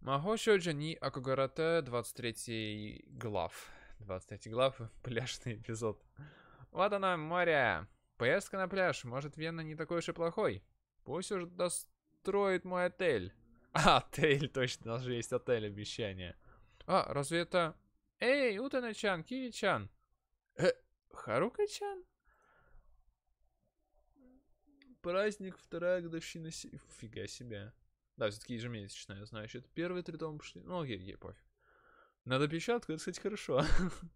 Махошо Джани Акугарате, 23 глав. 23 глав, пляжный эпизод. Вот оно, море. Поездка на пляж. Может, Вена не такой уж и плохой. Пусть уж достроит мой отель. А, отель, точно, даже есть отель, обещание. А, разве это... Эй, Утана-чан, Киви-чан. Э, Харука-чан? Праздник, вторая годовщина... Фига себе. Да, все-таки ежемесячная, значит. Первые три тома пошли. Ну, окей, окей, пофиг. Надо печатку, это, кстати, хорошо.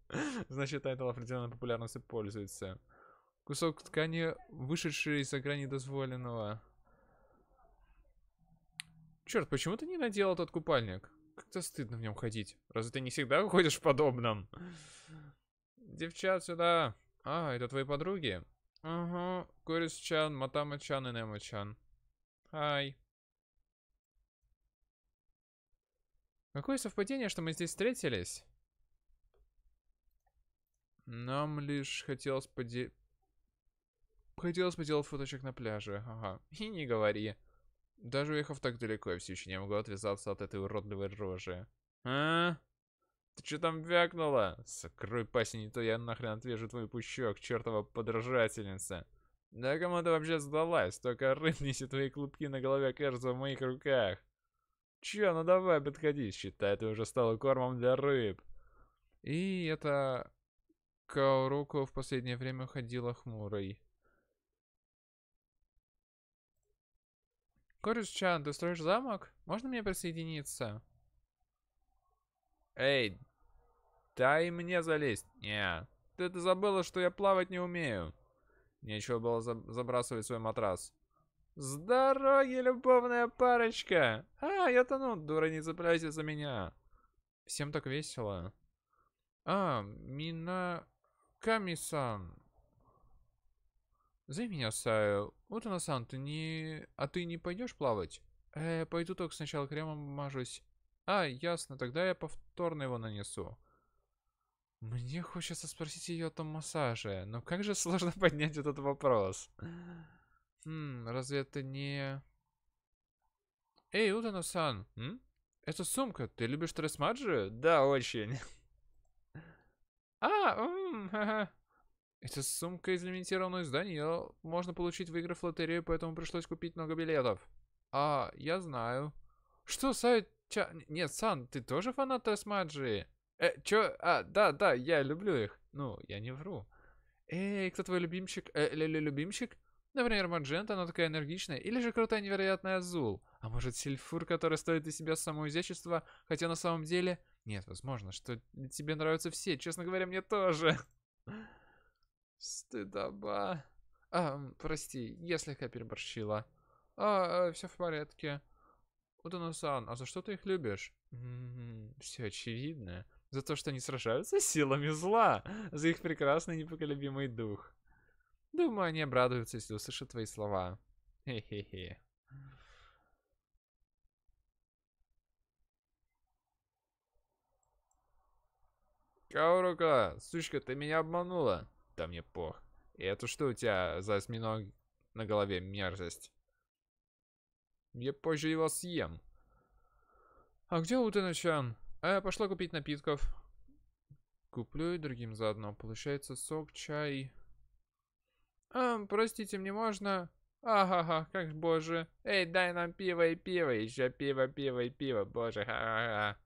значит, title определенной популярностью пользуется. Кусок ткани, вышедший из-за грани дозволенного. Черт, почему ты не надел этот купальник? Как-то стыдно в нем ходить. Разве ты не всегда ходишь в подобном? Девчат, сюда. А, это твои подруги? Ага, Корис-чан, Матама-чан и Немо-чан. Хай. Какое совпадение, что мы здесь встретились? Нам лишь хотелось поде... Хотелось поделать фоточек на пляже, ага. И не говори. Даже уехав так далеко, я все еще не могу отвязаться от этой уродливой рожи. А? Ты что там вякнула? Сокрой паси, не то я нахрен отвяжу твой пущок, чертова подражательница. Да кому ты вообще сдалась? Только рыбнись, твои клубки на голове окажутся в моих руках. Чё, ну давай, подходи, считай, ты уже стала кормом для рыб. И это... Кауруко в последнее время ходила хмурой. Корюс-чан, ты строишь замок? Можно мне присоединиться? Эй, дай мне залезть. Не, ты это забыла, что я плавать не умею. Нечего было забрасывать свой матрас. С дороги, любовная парочка! А, я тону, дура, не цепляйся за меня. Всем так весело. А, Мина... Ками-сан. Зови меня Саю. Вот она сан, ты не... А ты не пойдешь плавать? Э, пойду только сначала кремом мажусь. А, ясно, тогда я повторно его нанесу. Мне хочется спросить ее о том массаже, но как же сложно поднять этот вопрос. Хм, разве это не... Эй, Утано-сан, это сумка, ты любишь тресмаджи? Да, очень. А, м. Это сумка из лимитированного издания, ее можно получить, выиграв лотерею, поэтому пришлось купить много билетов. А, я знаю. Что, Сай... Ча... Нет, Сан, ты тоже фанат Тресмаджи? Э, чё? А, да, да, я люблю их. Ну, я не вру. Эй, кто твой любимчик? Э, любимчик? Например, Маджента, она такая энергичная, или же крутая невероятная Азул. А может, Сильфур, который стоит из себя самого изящества, хотя на самом деле... Нет, возможно, что тебе нравятся все. Честно говоря, мне тоже. Стыдоба. А, прости, я слегка переборщила. А, а все в порядке. Утану-сан, а за что ты их любишь? М-м, все очевидно. За то, что они сражаются силами зла. За их прекрасный непоколебимый дух. Думаю, они обрадуются, если услышат твои слова. Хе-хе-хе. Каурука, сучка, ты меня обманула. Да мне пох. И это что у тебя за осьминог на голове мерзость? Я позже его съем. А где Утена-чан? А, пошла купить напитков. Куплю и другим заодно. Получается сок, чай... А, простите, мне можно? Ага, как боже. Эй, дай нам пиво и пиво. Еще пиво, пиво и пиво. Боже, ха-ха-ха.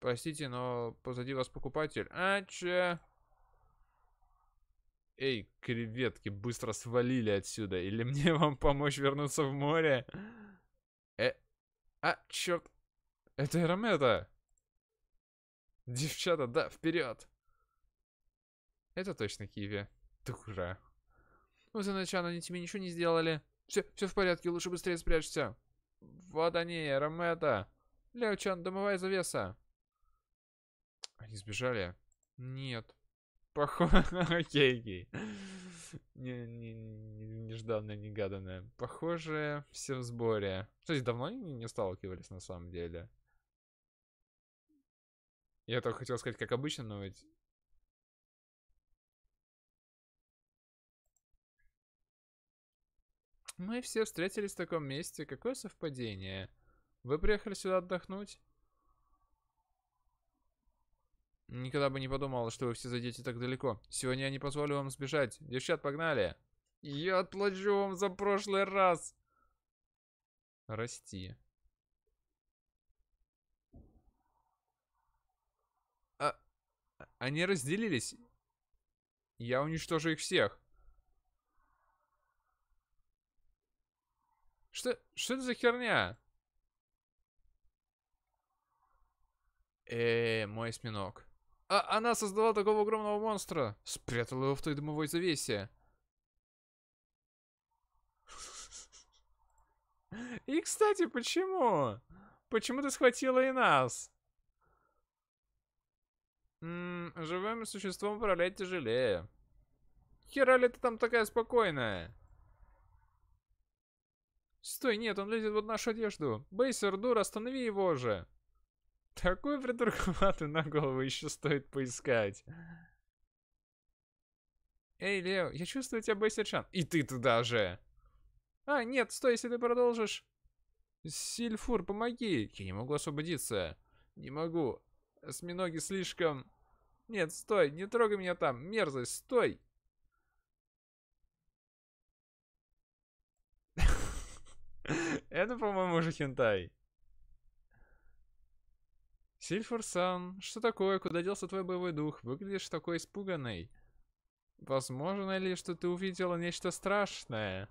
Простите, но позади вас покупатель. А, че? Эй, креветки, быстро свалили отсюда. Или мне вам помочь вернуться в море? Э, а, черт. Это Эрамета. Девчата, да, вперед. Это точно Киви. Дура. Ну, Заначан, они тебе ничего не сделали. Все, все в порядке, лучше быстрее спрячься. Вот они, Ромета. Ляучан, домовая завеса. Они сбежали? Нет. Похоже... Окей, окей. Не, не, нежданное, негаданное. Похоже, все в сборе. Кстати, давно они не сталкивались на самом деле. Я только хотел сказать, как обычно, но ведь Мы все встретились в таком месте. Какое совпадение? Вы приехали сюда отдохнуть? Никогда бы не подумал, что вы все зайдете так далеко. Сегодня я не позволю вам сбежать. Девчат, погнали. Я отплачу вам за прошлый раз. Расти. А, они разделились. Я уничтожу их всех. Что, что это за херня? Э, мой осьминог. А она создала такого огромного монстра. Спрятала его в той дымовой завесе. И, кстати, почему? Почему ты схватила и нас? -м, живым существом управлять тяжелее. Хера ли ты там такая спокойная? Стой, нет, он лезет в нашу одежду. Бейсер, дура, останови его же. Такую придурковатую на голову еще стоит поискать. Эй, Лео, я чувствую тебя, Бейсерчан. И ты туда же. А, нет, стой, если ты продолжишь. Сильфур, помоги. Я не могу освободиться. Не могу. Осьминоги слишком... Нет, стой, не трогай меня там. Мерзость, стой. Это, по-моему, уже хентай. Сильфорсан, что такое? Куда делся твой боевой дух? Выглядишь такой испуганный. Возможно ли, что ты увидела нечто страшное?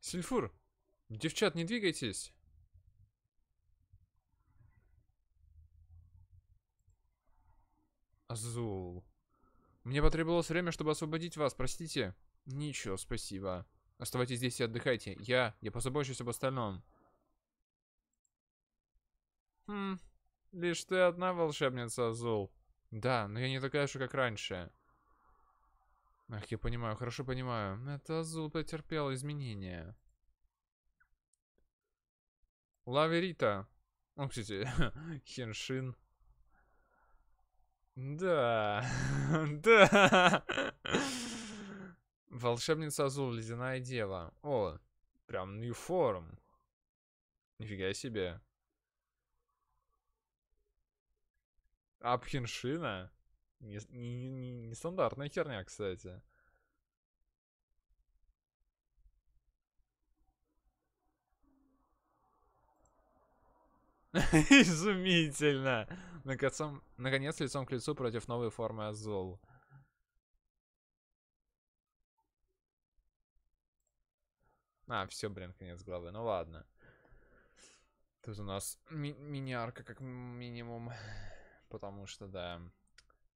Сильфур, девчат, не двигайтесь. Азул. Мне потребовалось время, чтобы освободить вас, простите. Ничего, спасибо. Оставайтесь здесь и отдыхайте. Я, я позабочусь об остальном. Хм, лишь ты одна волшебница, Азул. Да, но я не такая же, как раньше. Ах, я понимаю, хорошо понимаю. Это Азул потерпел изменения. Лаверита. О, кстати, Хеншин. Да, да. Волшебница Азул, ледяная дева. О, прям new form. Нифига себе. Апхеншина? Нестандартная не, не, не херня, кстати. Изумительно! Наконец, лицом к лицу против новой формы Азул. А, все, блин, конец главы. Ну ладно. Тут у нас ми мини-арка как минимум. Потому что, да,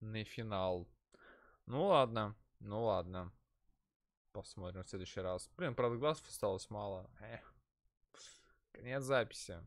не финал. Ну ладно, ну ладно. Посмотрим в следующий раз. Блин, правда, глазов осталось мало. Эх. Конец записи.